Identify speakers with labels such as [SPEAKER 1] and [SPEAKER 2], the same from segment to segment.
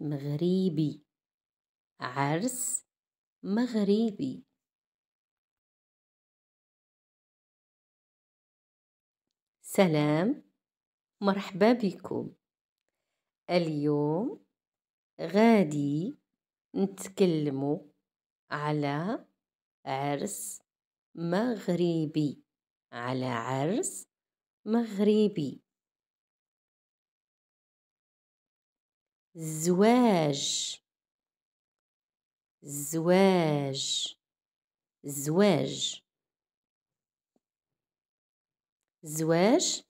[SPEAKER 1] مغربي. عرس مغربي. سلام مرحبا بكم. اليوم غادي نتكلموا على عرس مغربي. على عرس مغربي. زواج. زواج. زواج. زواج؟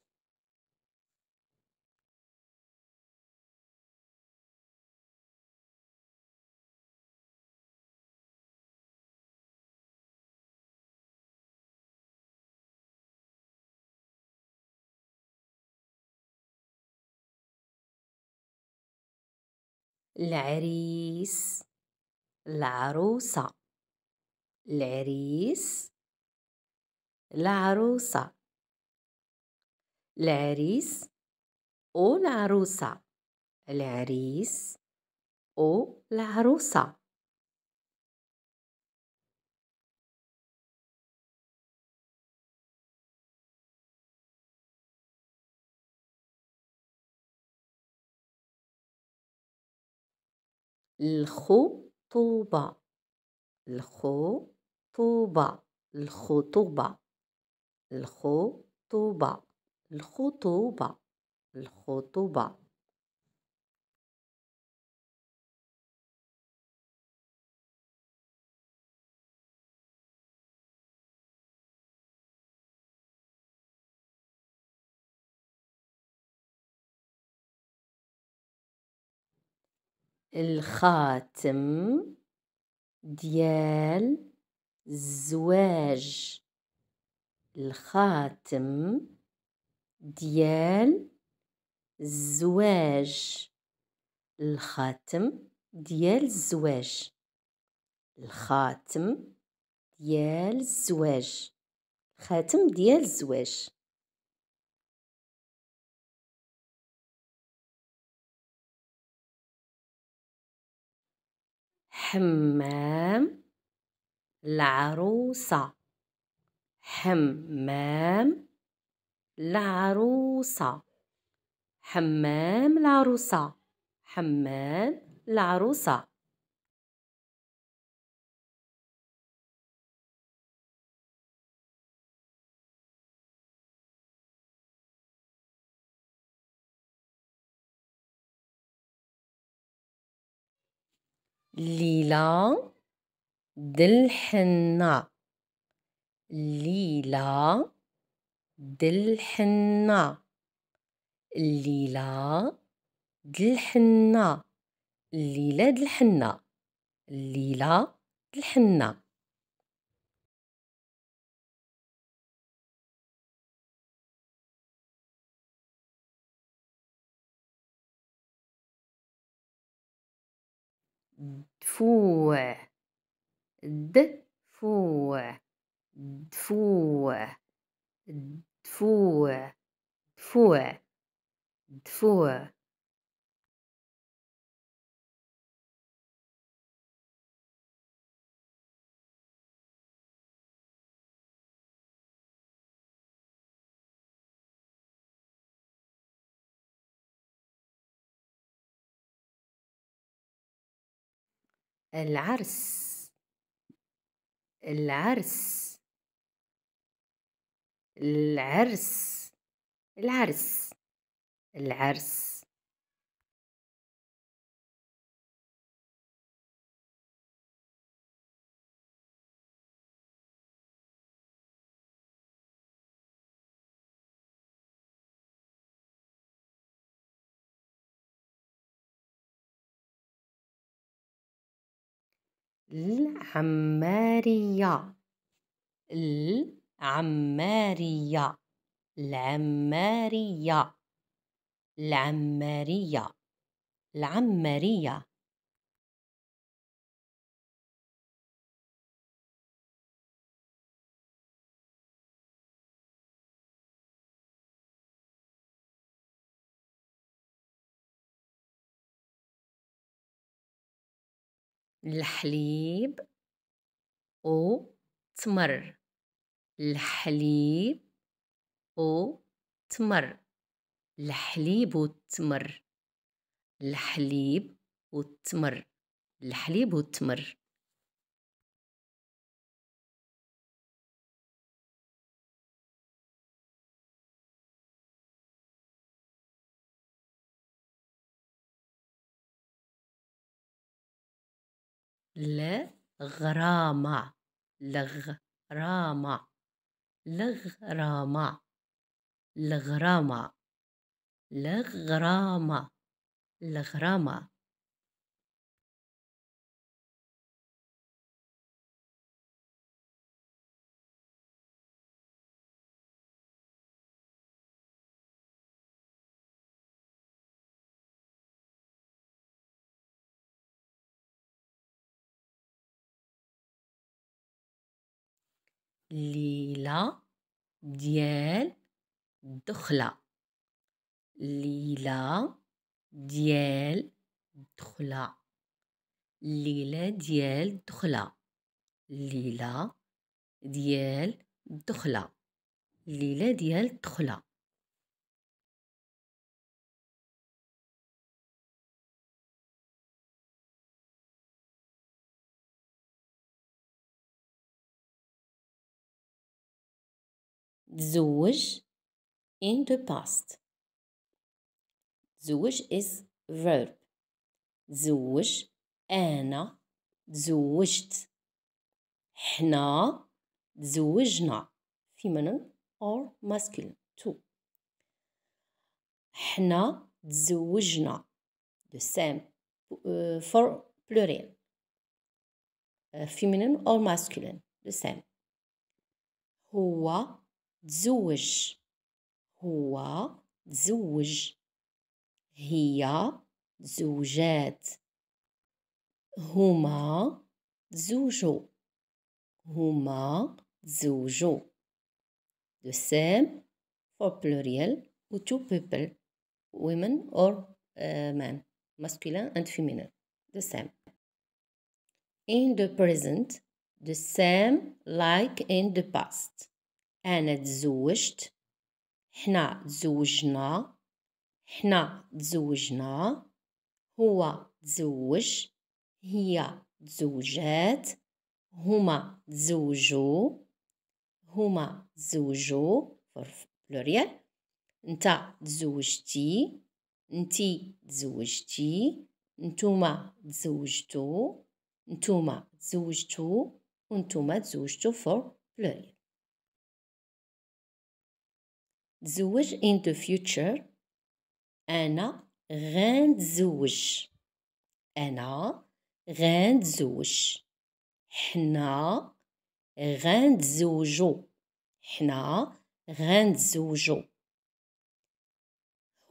[SPEAKER 1] العريس العروسة العريس العروسة العريس والعروسة العريس والعروسة. الخطوبة. الخطوبة. الخطوبة. الخطوبة. الخطوبة. الخطوبة. الخاتم ديال الزواج. الخاتم ديال الزواج. الخاتم ديال الزواج. الخاتم ديال الزواج. خاتم ديال الزواج. حمام العروسة حمام العروسة حمام العروسة حمام العروسة ليلى دلحنة. ليلى دلحنة. ليلى دلحنة. ليلى دلحنة. ليلى دلحنة. دفوع دفوع دفوع دفوع دفوع دفوع. العرس. العرس. العرس. العرس. العرس. العمارية. العمارية. العمارية. العمارية. العمارية. الحليب أو تمر الحليب أو تمر الحليب والتمر الحليب والتمر الحليب والتمر الغرامة الغرامة الغرامة الغرامة الغرامة الغرامة ليلة ديال الدخلة ليلة ديال الدخلة الليلة ديال الدخلة الليلة ديال الدخلة الليلة ديال الدخلة تزوج in the past تزوج is verb تزوج أنا تزوجت حنا تزوجنا feminine or masculine too حنا تزوجنا the same uh, for plural uh, feminine or masculine the same هو تزوج هو تزوج هي زوجات هما تزوجوا هما تزوجوا the same for plural و two people women or uh, men masculine and feminine the same in the present the same like in the past أنا تزوجت حنا تزوجنا حنا تزوجنا هو تزوج هي تزوجات هما تزوجوا هما تزوجوا بلوريال. انت تزوجتي انتي تزوجتي نتوما تزوجتو نتوما تزوجتو ونتوما تزوجتو for plural. تزوج in the future. أنا غنتزوج. أنا غنتزوج. حنا غنتزوجو. حنا غنتزوجو.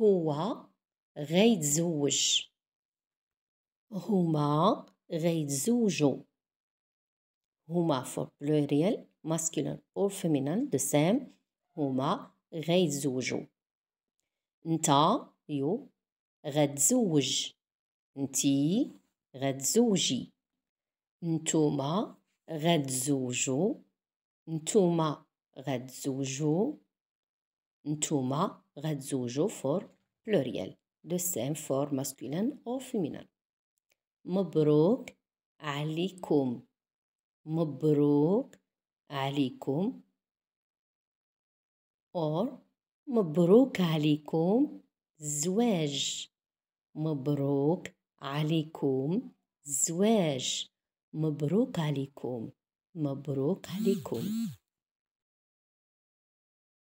[SPEAKER 1] هو غيتزوج. هما غيتزوجو. هما for plurial masculine or feminine the same. هما غيتزوجو نتا يو غتزوج. نتي غتزوجي. نتوما غتزوجو. نتوما غتزوجو. نتوما غتزوجو فور plurial the same for masculine or feminine. مبروك عليكم. مبروك عليكم. Or مبروك عليكم الزواج مبروك عليكم الزواج مبروك عليكم. مبروك عليكم.